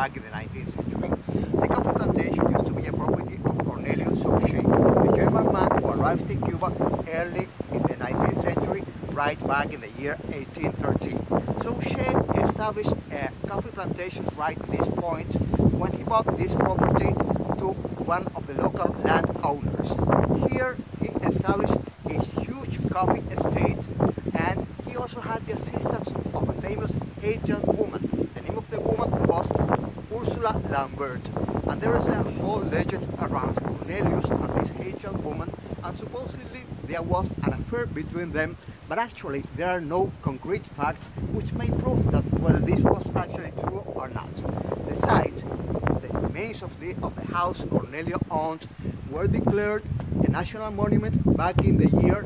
back in the 19th century. The coffee plantation used to be a property of Cornelius Sauchay, a German man who arrived in Cuba early in the 19th century, right back in the year 1813. So established a coffee plantation right at this point when he bought this property to one of the local landowners. Here he established his huge coffee estate and he also had the assistance of a famous Haitian Lambert. And there is a whole legend around Cornelius and this Haitian woman and supposedly there was an affair between them but actually there are no concrete facts which may prove that whether this was actually true or not. Site, the remains of the, of the house Cornelio owned were declared a national monument back in the year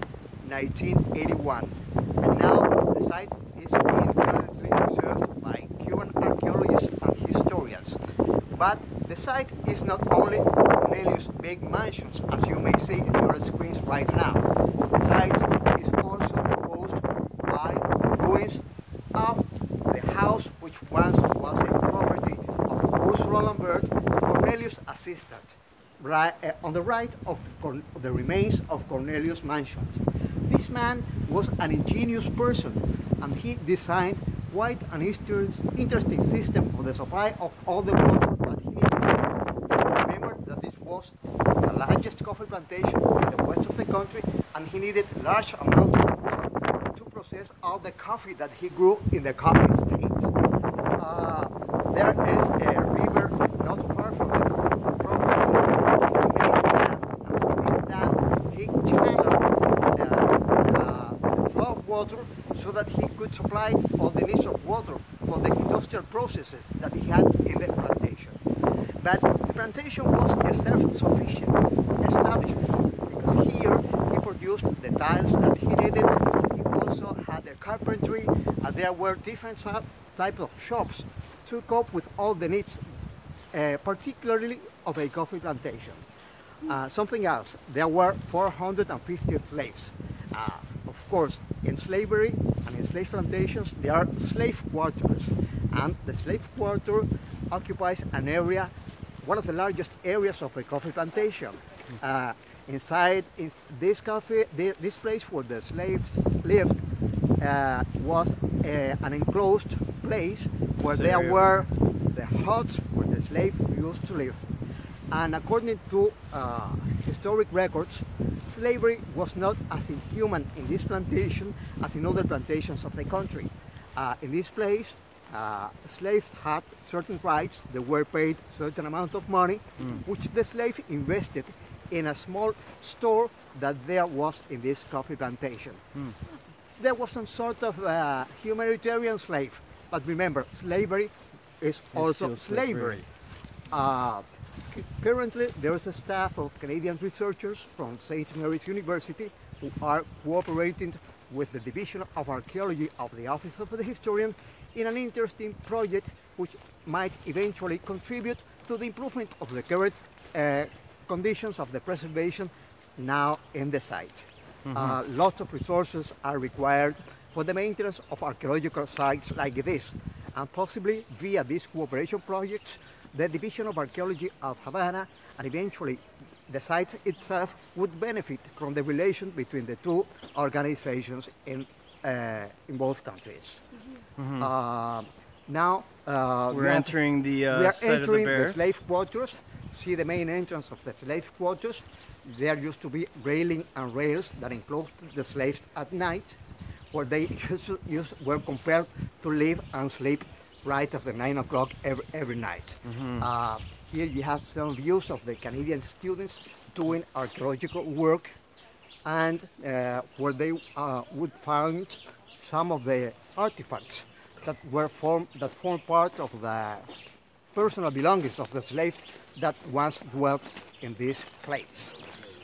1981 and now the site is being currently preserved by Cuban archaeologists and historians. But the site is not only Cornelius' big mansions as you may see in your screens right now. The site is also composed by ruins of the house which once was a property of Ursula Lambert, Cornelius' assistant, right, uh, on the right of Corn the remains of Cornelius' mansion. This man was an ingenious person and he designed quite an interesting system for the supply of all the water that he needed. Remember that this was the largest coffee plantation in the west of the country and he needed large amounts of water to process all the coffee that he grew in the coffee state. Uh, there is a river not far from the property. He made a dam, and from this dam he channeled the, uh, the flow of water so that he could supply all the needs of water for the industrial processes that he had in the plantation. But the plantation was a self-sufficient establishment because here he produced the tiles that he needed. He also had the carpentry and there were different types of shops to cope with all the needs, uh, particularly of a coffee plantation. Uh, something else, there were 450 slaves. Uh, course, in slavery and in slave plantations, there are slave quarters. And the slave quarter occupies an area, one of the largest areas of a coffee plantation. Uh, inside in this coffee, this place where the slaves lived uh, was uh, an enclosed place where there were the huts where the slaves used to live. And according to uh, historic records, slavery was not as inhuman in this plantation as in other plantations of the country. Uh, in this place, uh, slaves had certain rights, they were paid certain amount of money, mm. which the slave invested in a small store that there was in this coffee plantation. Mm. There was some sort of uh, humanitarian slave, but remember, slavery is it's also slavery. slavery. Currently, there is a staff of Canadian researchers from St. Mary's University who are cooperating with the Division of Archaeology of the Office of the Historian in an interesting project which might eventually contribute to the improvement of the current uh, conditions of the preservation now in the site. Mm -hmm. uh, lots of resources are required for the maintenance of archaeological sites like this, and possibly via these cooperation projects, the Division of Archaeology of Havana and eventually the site itself would benefit from the relation between the two organizations in, uh, in both countries. Mm -hmm. uh, now uh, we're we entering the uh, we are entering the, the slave quarters. See the main entrance of the slave quarters. There used to be railing and rails that enclosed the slaves at night where they used, used, were compelled to live and sleep right after 9 o'clock every, every night. Mm -hmm. uh, here you have some views of the Canadian students doing archaeological work and uh, where they uh, would find some of the artifacts that were formed that form part of the personal belongings of the slaves that once dwelt in this place.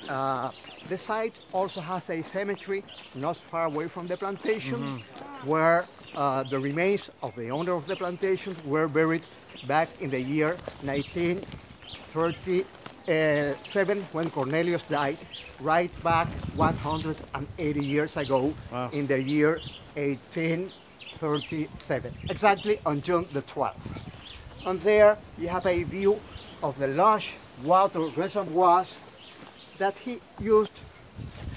Uh, the site also has a cemetery not far away from the plantation mm -hmm. Where uh, the remains of the owner of the plantation were buried back in the year 1937 when Cornelius died, right back 180 years ago wow. in the year 1837, exactly on June the 12th. And there you have a view of the large water reservoirs that he used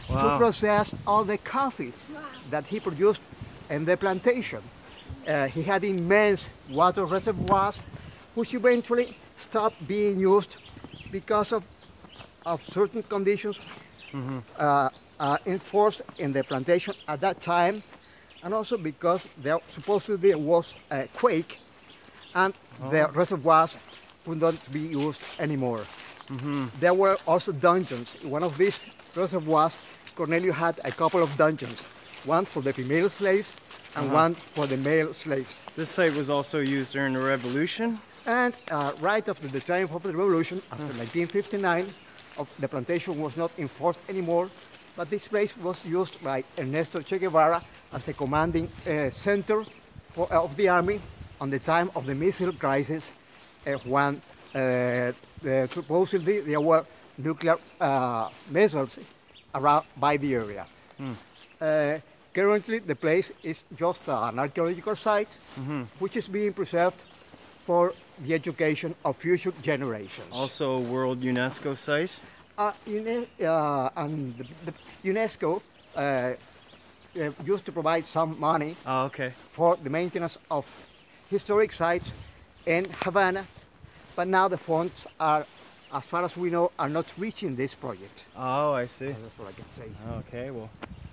wow. to process all the coffee that he produced in the plantation. Uh, he had immense water reservoirs, which eventually stopped being used because of, of certain conditions uh, uh, enforced in the plantation at that time, and also because there supposedly was a quake and the reservoirs could not be used anymore. There were also dungeons. In one of these reservoirs, Cornelio had a couple of dungeons, one for the female slaves and one for the male slaves. This site was also used during the revolution. And uh, right after the triumph of the revolution, after 1959, of the plantation was not enforced anymore, but this place was used by Ernesto Che Guevara as the commanding uh, center for, uh, of the army on the time of the missile crisis uh, when uh, the- supposedly there were nuclear uh, missiles around by the area. Uh, currently, the place is just an archaeological site which is being preserved for the education of future generations. Also a World UNESCO site. Uh, UNE- uh, and the, the UNESCO uh, uh, used to provide some money Oh, okay. for the maintenance of historic sites in Havana, but now the funds are, as far as we know, are not reaching this project. Oh, I see. That's what I can say. Okay, well,